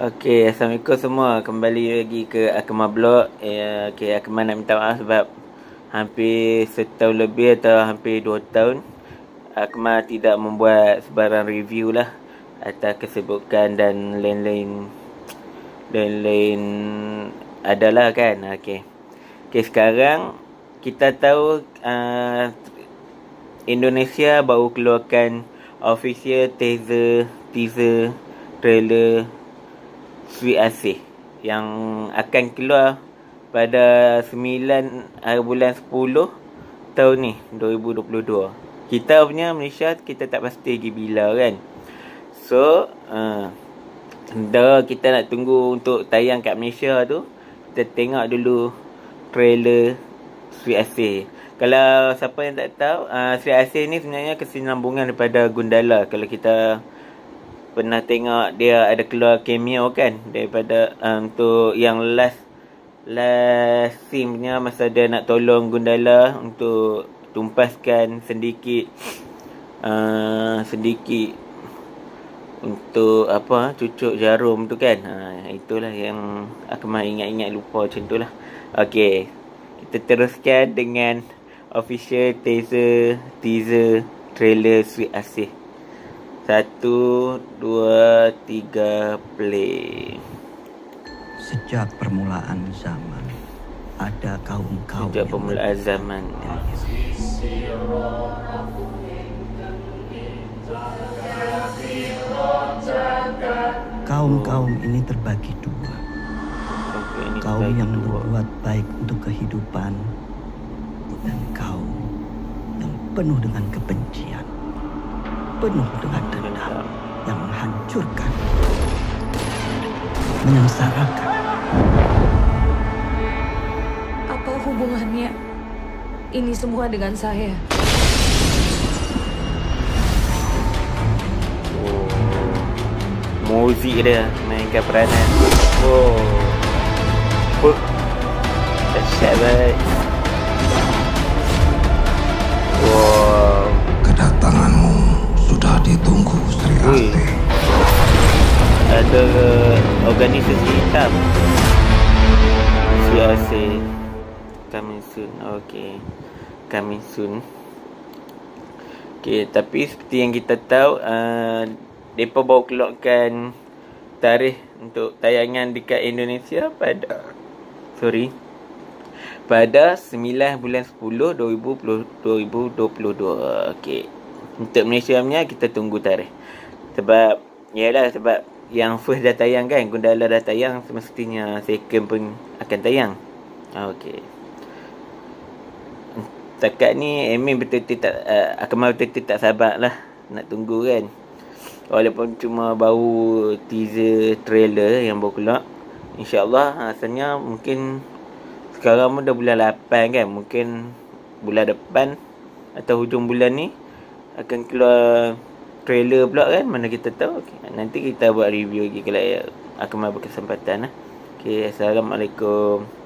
Okey, Assalamualaikum semua. Kembali lagi ke Akmal Blog. Eh, Okey, Akmal nak minta maaf sebab hampir setahun lebih atau hampir dua tahun Akmal tidak membuat sebarang review lah atas kesibukan dan lain-lain lain-lain adalah kan. Okey. Okey, sekarang kita tahu uh, Indonesia baru keluarkan official teaser teaser trailer Sweet Asih yang akan keluar pada 9 hari bulan 10 tahun ni 2022. Kita punya Malaysia kita tak pasti lagi bila kan. So, uh, dah kita nak tunggu untuk tayang kat Malaysia tu, kita tengok dulu trailer Sweet Asih. Kalau siapa yang tak tahu, uh, Sweet Asih ni sebenarnya kesinambungan daripada Gundala. Kalau kita pernah tengok dia ada keluar cameo kan? Daripada um, tu yang last last scene punya masa dia nak tolong Gundala untuk tumpaskan sedikit uh, sedikit untuk apa cucuk jarum tu kan? Ha, itulah yang aku mah ingat-ingat lupa macam tu lah. Okey kita teruskan dengan official teaser teaser trailer Sweet Asih satu, dua, tiga, play. Sejak permulaan zaman, ada kaum-kaum Sejak permulaan zaman. Kaum-kaum ini terbagi dua. Kaum yang berbuat baik untuk kehidupan dan kaum yang penuh dengan kebencian penuh dengan dendam yang menghancurkan, menyengsarakan. Apa hubungannya ini semua dengan saya? Oh. Muzik dia mainkan peranan. Oh. Oh. Dahsyat baik. Ditunggu Sri Asti. Ada organisasi hitam. Sri Asti. Coming soon. Okay. Coming soon. Okay, tapi seperti yang kita tahu, uh, mereka baru keluarkan tarikh untuk tayangan dekat Indonesia pada sorry pada 9 bulan 10 2022 okey untuk Malaysia punya kita tunggu tarikh. Sebab yalah sebab yang first dah tayang kan, Gundala dah tayang semestinya second pun akan tayang. Ah, okey. Takat ni Amin betul-betul tak uh, Akmal betul-betul tak sabar lah nak tunggu kan. Walaupun cuma baru teaser trailer yang baru keluar. InsyaAllah asalnya mungkin sekarang pun dah bulan 8 kan. Mungkin bulan depan atau hujung bulan ni akan keluar trailer pula kan mana kita tahu okay. nanti kita buat review lagi kalau aku mau berkesempatan lah. Okay, Assalamualaikum.